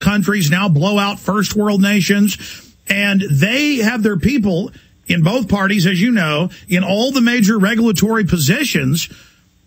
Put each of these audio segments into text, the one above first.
countries now blow out first world nations. And they have their people in both parties, as you know, in all the major regulatory positions.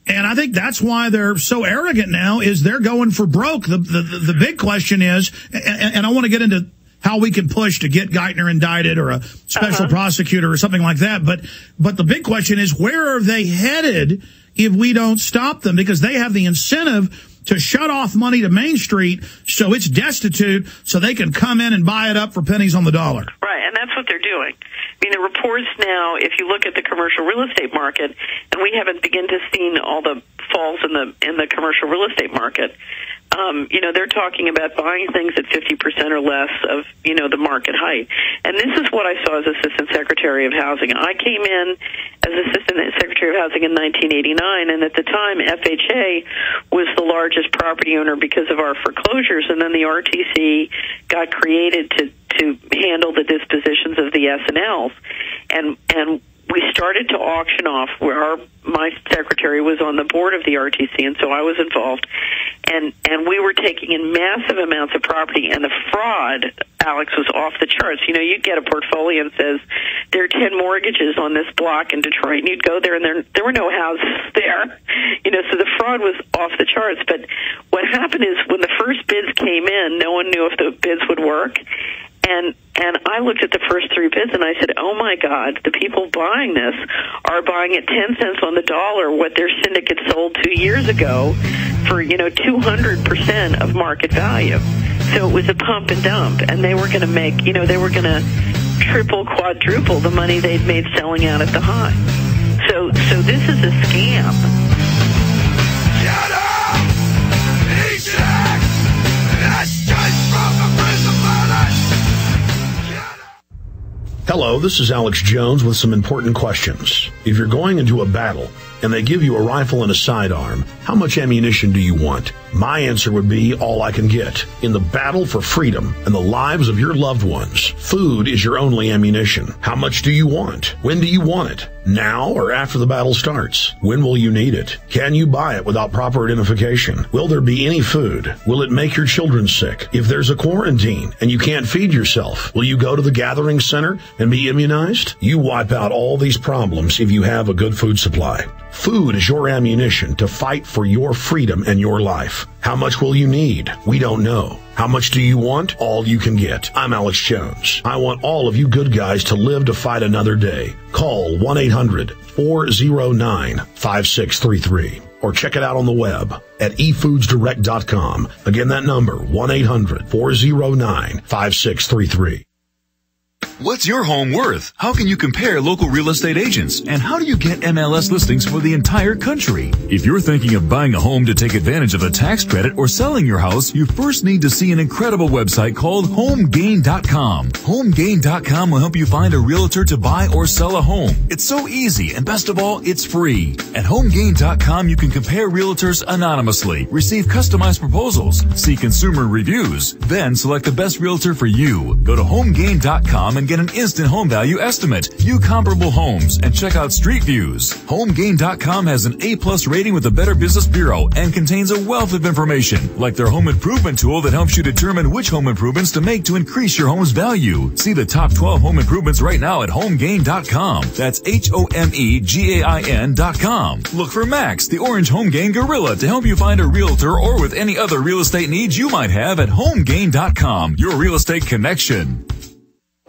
And I think that's why they're so arrogant now is they're going for broke. The, the, the big question is, and, and I want to get into how we can push to get Geithner indicted or a special uh-huh. prosecutor or something like that. But, but the big question is where are they headed if we don't stop them? Because they have the incentive to shut off money to Main Street so it's destitute so they can come in and buy it up for pennies on the dollar. Right, and that's what they're doing. I mean, the reports now, if you look at the commercial real estate market, and we haven't begun to see all the falls in the in the commercial real estate market, um, you know, they're talking about buying things at 50% or less of, you know, the market height. And this is what I saw as Assistant Secretary of Housing. I came in as Assistant Secretary of Housing in 1989, and at the time, FHA was the largest property owner because of our foreclosures, and then the RTC got created to to handle the dispositions of the S&Ls. And and we started to auction off where our my secretary was on the board of the RTC and so I was involved. And and we were taking in massive amounts of property and the fraud Alex was off the charts. You know you'd get a portfolio and says there are 10 mortgages on this block in Detroit and you'd go there and there there were no houses there. You know so the fraud was off the charts. But what happened is when the first bids came in no one knew if the bids would work and and I looked at the first three bids and I said, "Oh my God, the people buying this are buying at ten cents on the dollar what their syndicate sold two years ago for you know two hundred percent of market value." So it was a pump and dump, and they were going to make you know they were going to triple, quadruple the money they'd made selling out at the high. So so this is a scam. Hello, this is Alex Jones with some important questions. If you're going into a battle and they give you a rifle and a sidearm, how much ammunition do you want? My answer would be all I can get. In the battle for freedom and the lives of your loved ones, food is your only ammunition. How much do you want? When do you want it? Now or after the battle starts? When will you need it? Can you buy it without proper identification? Will there be any food? Will it make your children sick? If there's a quarantine and you can't feed yourself, will you go to the gathering center and be immunized? You wipe out all these problems if you have a good food supply. Food is your ammunition to fight for your freedom and your life. How much will you need? We don't know. How much do you want? All you can get. I'm Alex Jones. I want all of you good guys to live to fight another day. Call 1-800-409-5633 or check it out on the web at efoodsdirect.com. Again, that number, 1-800-409-5633. What's your home worth? How can you compare local real estate agents? And how do you get MLS listings for the entire country? If you're thinking of buying a home to take advantage of a tax credit or selling your house, you first need to see an incredible website called HomeGain.com. HomeGain.com will help you find a realtor to buy or sell a home. It's so easy, and best of all, it's free. At HomeGain.com, you can compare realtors anonymously, receive customized proposals, see consumer reviews, then select the best realtor for you. Go to HomeGain.com and get an instant home value estimate, view comparable homes, and check out street views. HomeGain.com has an A-plus rating with the Better Business Bureau and contains a wealth of information, like their home improvement tool that helps you determine which home improvements to make to increase your home's value. See the top 12 home improvements right now at HomeGain.com. That's H-O-M-E-G-A-I-N.com. Look for Max, the Orange HomeGain Gorilla, to help you find a realtor or with any other real estate needs you might have at HomeGain.com, your real estate connection.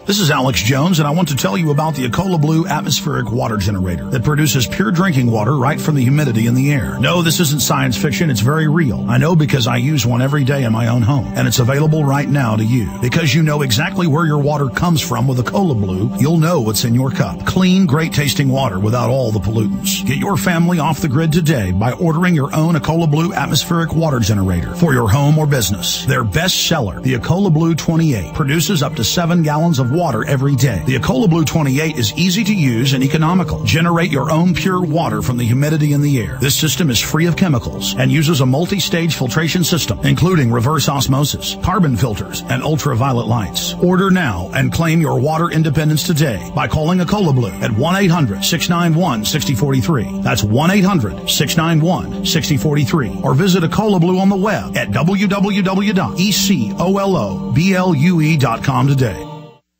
This is Alex Jones, and I want to tell you about the EcoloBlue atmospheric water generator that produces pure drinking water right from the humidity in the air. No, this isn't science fiction. It's very real. I know because I use one every day in my own home, and it's available right now to you. Because you know exactly where your water comes from with EcoloBlue, you'll know what's in your cup. Clean, great tasting water without all the pollutants. Get your family off the grid today by ordering your own EcoloBlue atmospheric water generator for your home or business. Their best seller, the EcoloBlue 28, produces up to seven gallons of water every day. The EcoloBlue 28 is easy to use and economical. Generate your own pure water from the humidity in the air. This system is free of chemicals and uses a multi-stage filtration system, including reverse osmosis, carbon filters, and ultraviolet lights. Order now and claim your water independence today by calling EcoloBlue at 1-800-691-6043. That's 1-800-691-6043 or visit EcoloBlue on the web at www.ecoloblu.com today.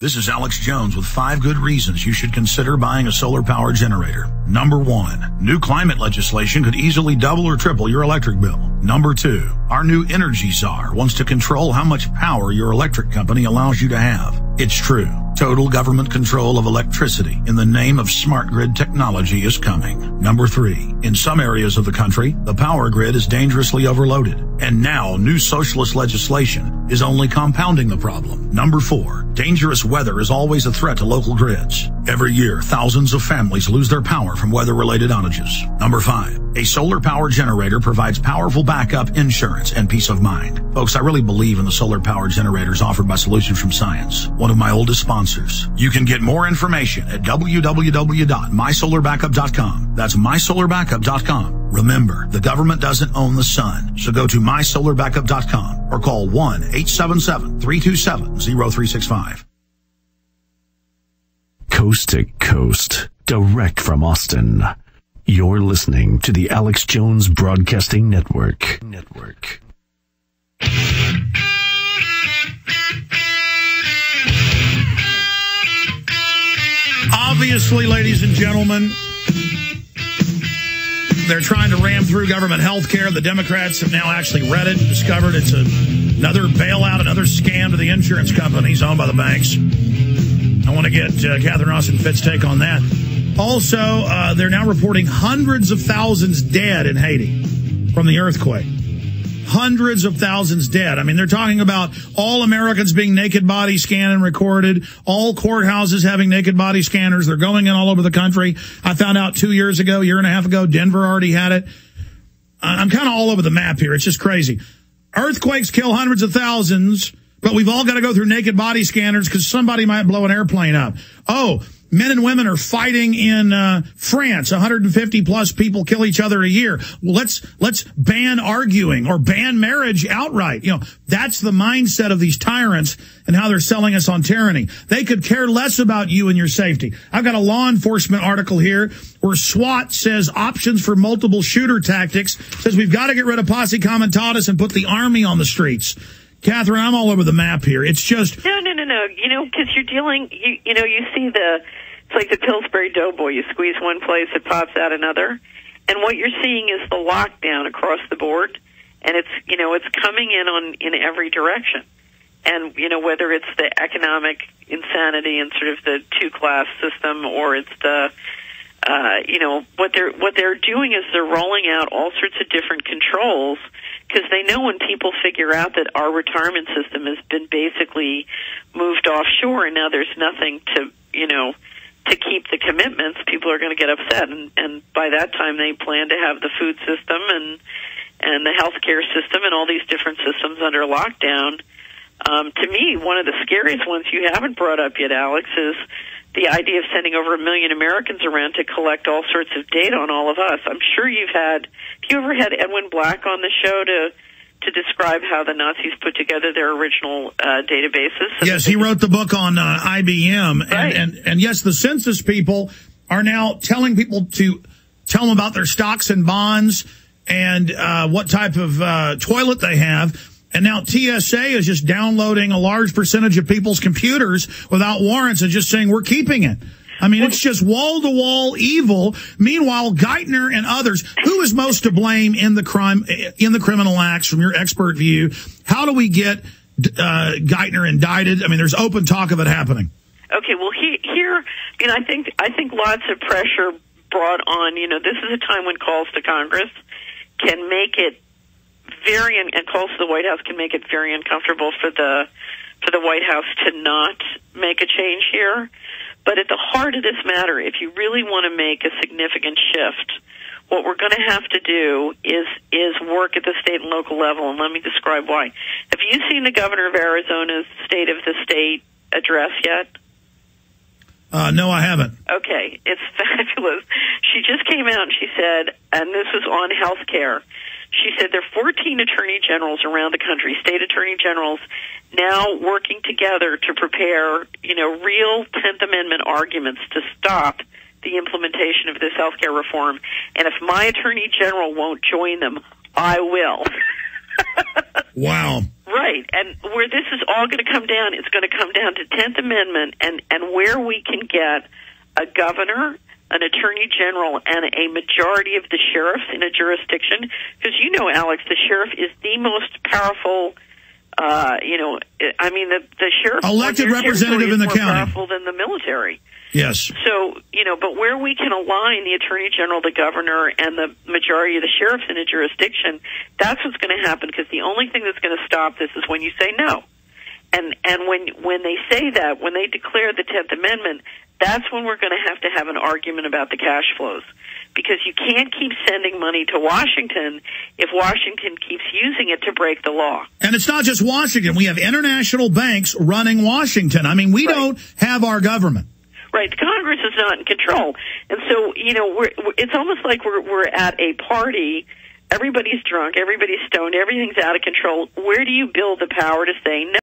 This is Alex Jones with five good reasons you should consider buying a solar power generator. Number one, new climate legislation could easily double or triple your electric bill. Number two, our new energy czar wants to control how much power your electric company allows you to have. It's true. Total government control of electricity in the name of smart grid technology is coming. Number three, in some areas of the country, the power grid is dangerously overloaded. And now new socialist legislation is only compounding the problem. Number four, dangerous weather is always a threat to local grids. Every year, thousands of families lose their power from weather-related outages. Number five, a solar power generator provides powerful backup insurance and peace of mind. Folks, I really believe in the solar power generators offered by Solutions from Science, one of my oldest sponsors. You can get more information at www.mysolarbackup.com. That's mysolarbackup.com. Remember, the government doesn't own the sun, so go to mysolarbackup.com or call 1-877-327-0365. Coast to coast, direct from Austin. You're listening to the Alex Jones Broadcasting Network. Network. Obviously, ladies and gentlemen, they're trying to ram through government health care. The Democrats have now actually read it, and discovered it's a, another bailout, another scam to the insurance companies owned by the banks. I want to get uh, Catherine Austin Fitts' take on that. Also, uh, they're now reporting hundreds of thousands dead in Haiti from the earthquake. Hundreds of thousands dead. I mean, they're talking about all Americans being naked body scanned and recorded, all courthouses having naked body scanners. They're going in all over the country. I found out two years ago, year and a half ago, Denver already had it. I'm kind of all over the map here. It's just crazy. Earthquakes kill hundreds of thousands, but we've all got to go through naked body scanners because somebody might blow an airplane up. Oh, men and women are fighting in uh, France. 150 plus people kill each other a year. Well, let's let's ban arguing or ban marriage outright. You know, that's the mindset of these tyrants and how they're selling us on tyranny. They could care less about you and your safety. I've got a law enforcement article here where SWAT says options for multiple shooter tactics says we've got to get rid of posse comitatus and put the army on the streets. Catherine, I'm all over the map here. It's just no, no, no, no. You know, because you're dealing. You, you know, you see the. It's like the Pillsbury Doughboy. You squeeze one place, it pops out another, and what you're seeing is the lockdown across the board, and it's you know it's coming in on in every direction, and you know whether it's the economic insanity and sort of the two class system, or it's the uh, you know what they're what they're doing is they're rolling out all sorts of different controls because they know when people figure out that our retirement system has been basically moved offshore and now there's nothing to you know to keep the commitments people are going to get upset. And and by that time they plan to have the food system and and the healthcare system and all these different systems under lockdown. Um, to me one of the scariest ones you haven't brought up yet alex is the idea of sending over a million Americans around to collect all sorts of data on all of us. I'm sure you've had. Have you ever had Edwin Black on the show to to describe how the Nazis put together their original uh, databases? Yes, he wrote the book on uh, IBM, Right. and, and and yes, the census people are now telling people to tell them about their stocks and bonds and uh, what type of uh, toilet they have. And now TSA is just downloading a large percentage of people's computers without warrants and just saying we're keeping it. I mean, it's just wall to wall evil. Meanwhile, Geithner and others, who is most to blame in the crime, in the criminal acts from your expert view? How do we get uh, Geithner indicted? I mean, there's open talk of it happening. Okay, well, he, here, you know, I think I think lots of pressure brought on. You know, this is a time when calls to Congress can make it very, and calls to the White House can make it very uncomfortable for the for the White House to not make a change here. But at the heart of this matter, if you really want to make a significant shift, what we're going to have to do is is work at the state and local level. And let me describe why. Have you seen the governor of Arizona's State of the State address yet? Uh, no, I haven't. Okay, it's fabulous. She just came out and she said, and this was on health care. She said there are 14 attorney generals around the country, state attorney generals, now working together to prepare, you know, real 10th Amendment arguments to stop the implementation of this health care reform. And if my attorney general won't join them, I will. wow. Right. And where this is all going to come down, it's going to come down to 10th Amendment and, and where we can get a governor, an attorney general, and a majority of the sheriffs in a jurisdiction. Because you know, Alex, the sheriff is the most powerful. Uh, you know, I mean, the the sheriff elected representative in the more county, powerful than the military. Yes. So, you know, but where we can align the Attorney General, the Governor, and the majority of the sheriffs in a jurisdiction, that's what's going to happen because the only thing that's going to stop this is when you say no. And, and when, when they say that, when they declare the 10th Amendment, that's when we're going to have to have an argument about the cash flows. Because you can't keep sending money to Washington if Washington keeps using it to break the law. And it's not just Washington. We have international banks running Washington. I mean, we right. don't have our government. Right, Congress is not in control, and so you know we're, it's almost like we're we're at a party. Everybody's drunk, everybody's stoned, everything's out of control. Where do you build the power to say no?